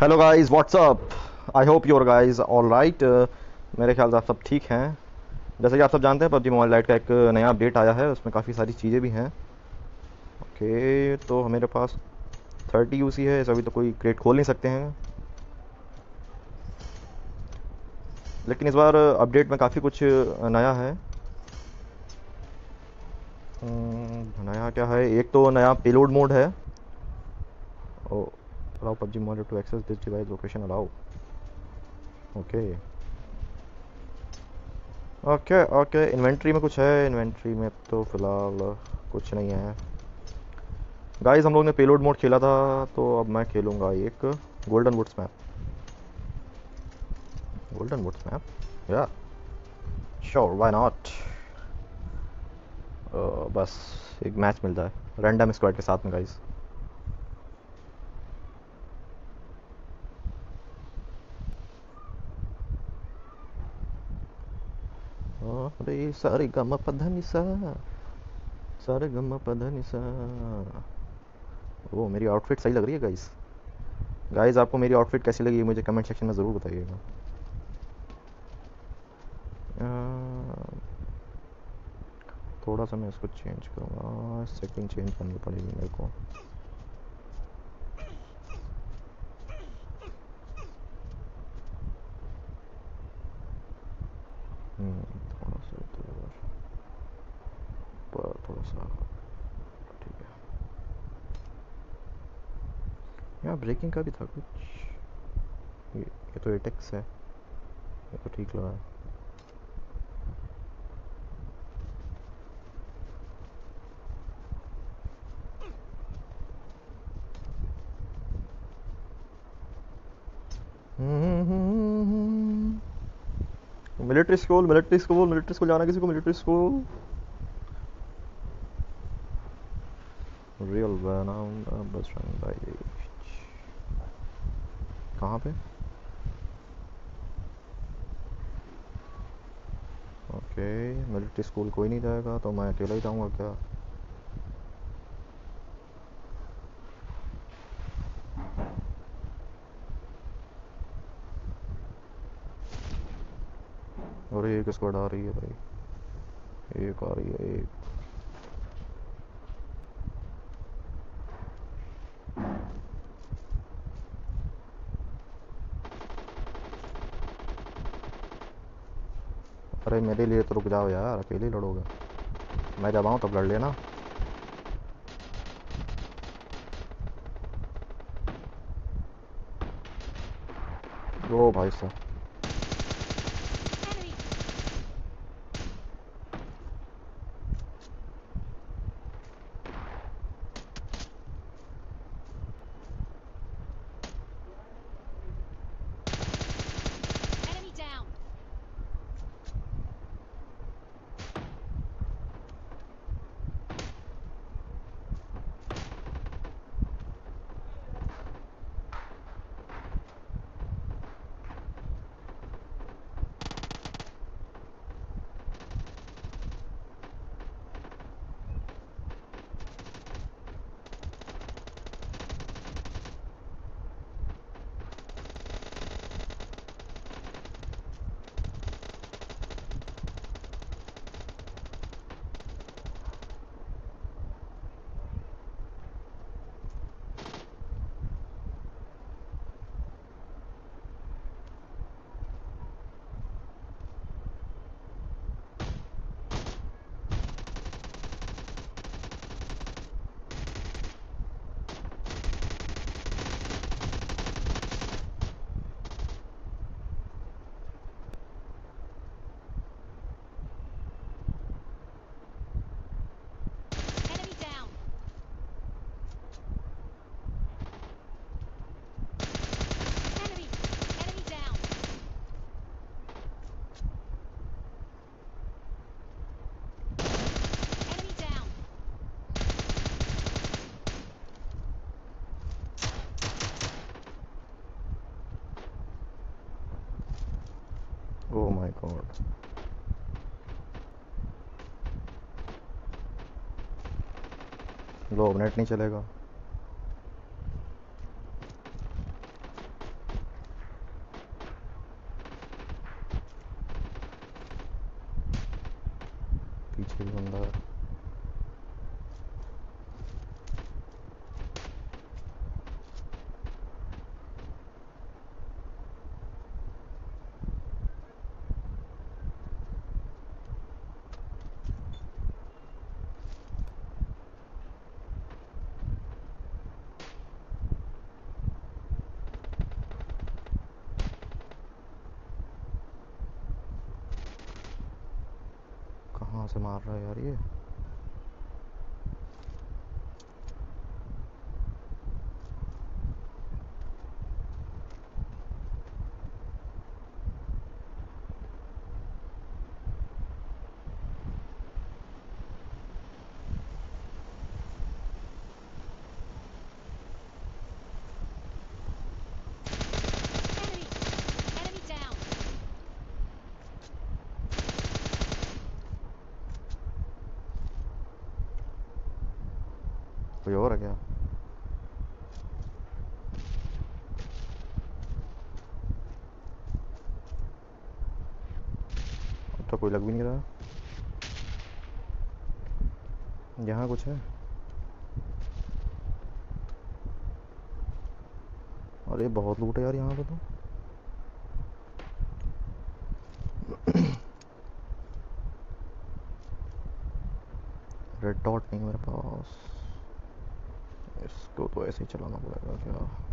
Hello guys what's up I hope your guys all right मेरे ख्याल से आप सब ठीक हैं। जैसे कि आप सब जानते हैं पबजी मोबाइल लाइट का एक नया अपडेट आया है। उसमें काफ़ी सारी चीज़ें भी हैं। ओके okay, तो मेरे पास थर्टी यू सी है। अभी तो कोई क्रेट खोल नहीं सकते हैं। लेकिन इस बार अपडेट में काफ़ी कुछ नया है। हम्म, नया क्या है? एक तो नया पेलोड मोड है। Oh allow PUBG Mobile to access this device location allow okay okay okay inventory में कुछ है? इन्वेंट्री में तो फ़िलहाल कुछ नहीं है। गाइस हम लोग ने पेलोड मोड खेला था तो अब मैं खेलूँगा एक golden woods map golden woods map या श्योर व्हाई नॉट बस, एक मैच मिलता है। रैंडम स्क्वाड के साथ में गाइस सारे गम पधनी सा सारे गम पधनी सा ओ मेरी आउटफिट सही लग रही है गाइस गाइस आपको मेरी आउटफिट कैसी लगी, मुझे कमेंट सेक्शन में ज़रूर बताइएगा। थोड़ा सा मैं इसको चेंज करूँगा। सेटिंग चेंज करनी पड़ेगी मेरे को हम्म पर थोड़ा सा ठीक है यहाँ ब्रेकिंग का भी था कुछ? ये, तो एटेक्स है। ये तो ठीक लगा। Military school military school military school जाना किसी को military school. Real venom run by कहाँ पे। ओके, मिलिट्री स्कूल कोई नहीं जाएगा तो मैं अकेला ही जाऊँगा क्या? और एक स्क्वाड आ रही है भाई। एक आ रही है, एक। अरे मेरे लिए तो रुक जाओ यार, अकेले लड़ोगे। मैं जब आऊँ तब लड़ लेना। ओ भाई साहब। लो नेट नहीं चलेगा। से मार रहा है यार ये। कोई और है क्या? तो कोई लग भी नहीं रहा। यहाँ कुछ है? अरे, बहुत लूट है यार यहाँ पे तो। रेड डॉट नहीं मेरे पास। इसको तो ऐसे ही चलाना पड़ेगा क्या?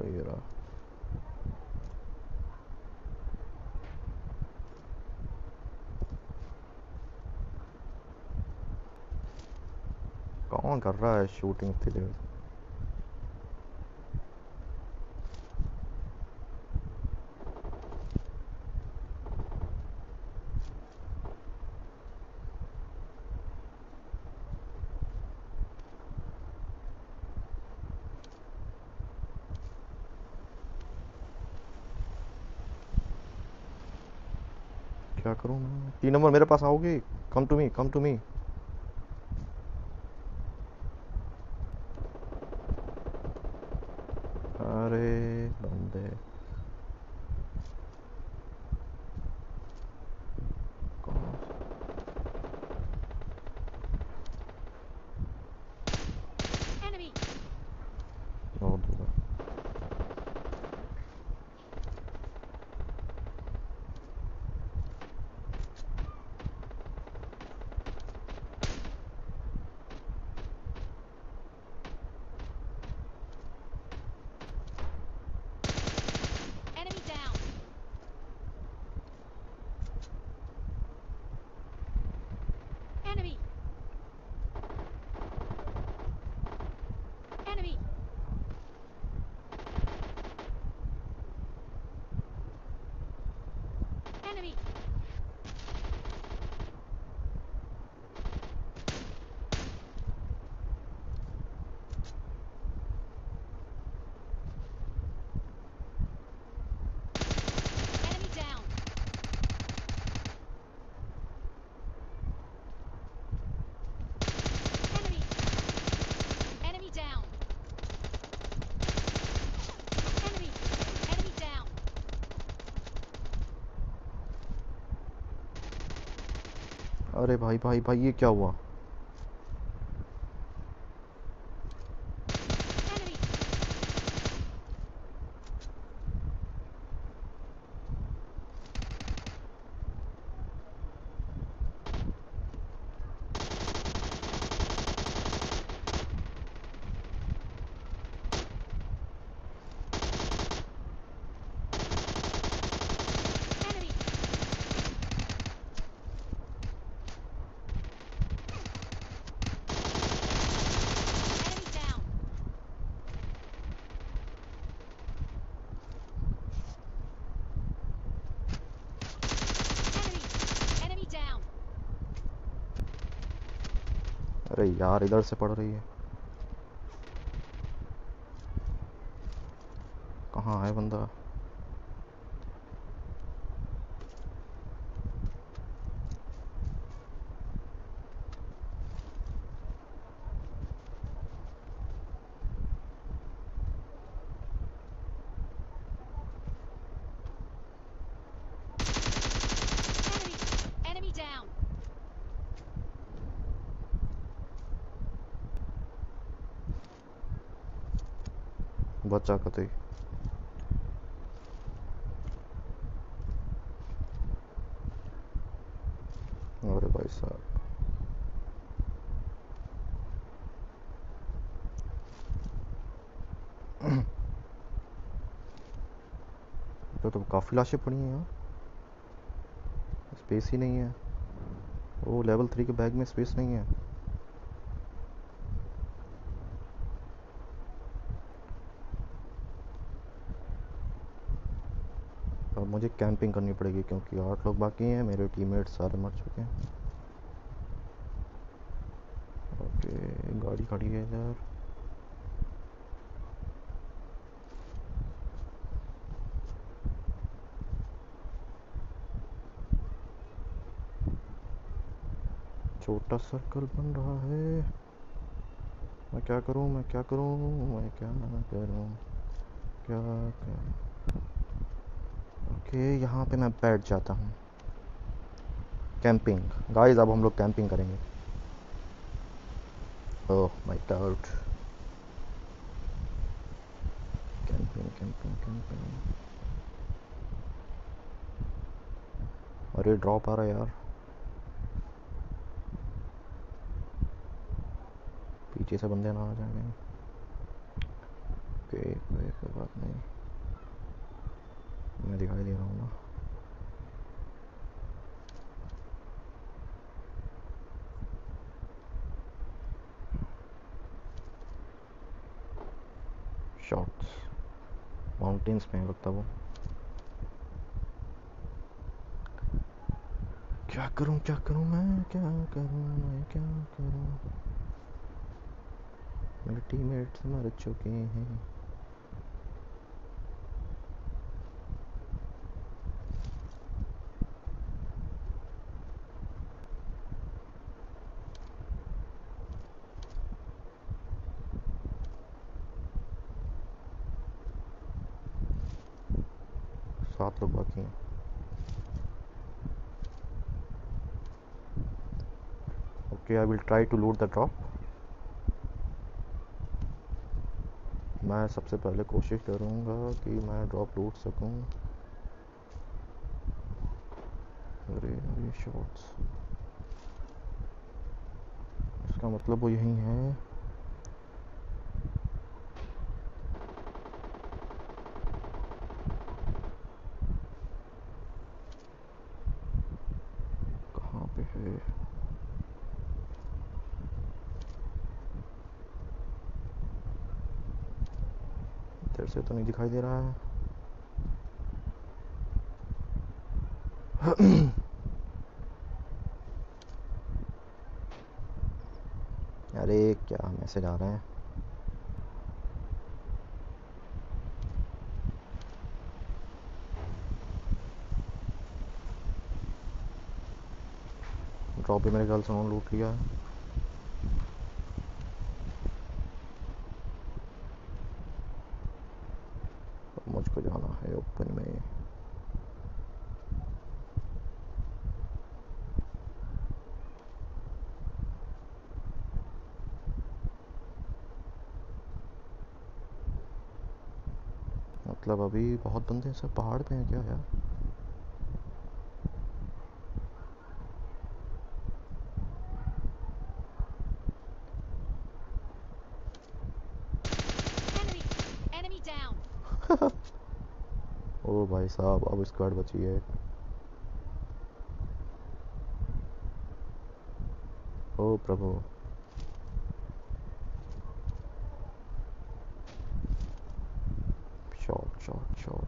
रहा। कौन कर रहा है शूटिंग इतनी क्या करूँ मैं? तीन नंबर मेरे पास आओगे? Come to me come to me अरे भाई भाई भाई ये क्या हुआ? अरे यार इधर से पड़ रही है। कहाँ है बंदा? बच्चा कत तो अरे भाई साहब। तो काफ़ी लाशें पड़ी हैं यहाँ स्पेस ही नहीं है। वो लेवल थ्री के बैग में स्पेस नहीं है। मुझे कैंपिंग करनी पड़ेगी क्योंकि आठ लोग बाकी हैं, मेरे टीममेट्स सारे मर चुके हैं। ओके, गाड़ी खड़ी है इधर। छोटा सर्कल बन रहा है। मैं क्या करूँ, मैं क्या करूँ मैं क्या करूँ क्या करूँ? ओके यहाँ पे मैं बैठ जाता हूँ। कैंपिंग गाइस अब हम लोग कैंपिंग करेंगे। ओह my god camping camping camping अरे ड्रॉप आ रहा यार। पीछे से बंदे ना आ जाए। कहीं ओके कोई कोई बात नहीं। मैं दिखाई दे रहा हूँ ना शॉट्स माउंटेन्स में लगता वो क्या करूँ क्या करूँ मैं? क्या करूँ मैं? क्या करूँ? मेरे टीममेट्स मर चुके हैं सात लोग बाकी हैं okay I will try to loot the drop मैं सबसे पहले कोशिश करूँगा कि मैं ड्रॉप लूट सकूँ। अरे अरे शॉट्स इसका मतलब वो यही है। कहाँ पे है? से तो नहीं दिखाई दे रहा है। अरे, क्या मैसेज आ रहे हैं? ड्रॉप भी मेरे ख्याल से लूट लिया है अब मुझको जाना है ओपन में मतलब अभी बहुत बंदे सब पहाड़ पे हैं क्या यार! ओ भाई साहब अब स्क्वाड बची है। ओ प्रभु। 小小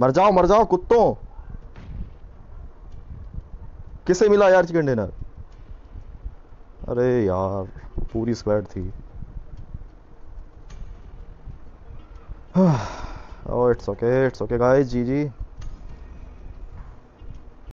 मर जाओ मर जाओ, कुत्तों। किसे मिला यार चिकन डिनर? अरे यार, पूरी स्क्वाड थी। It's okay it's okay guys ji ji.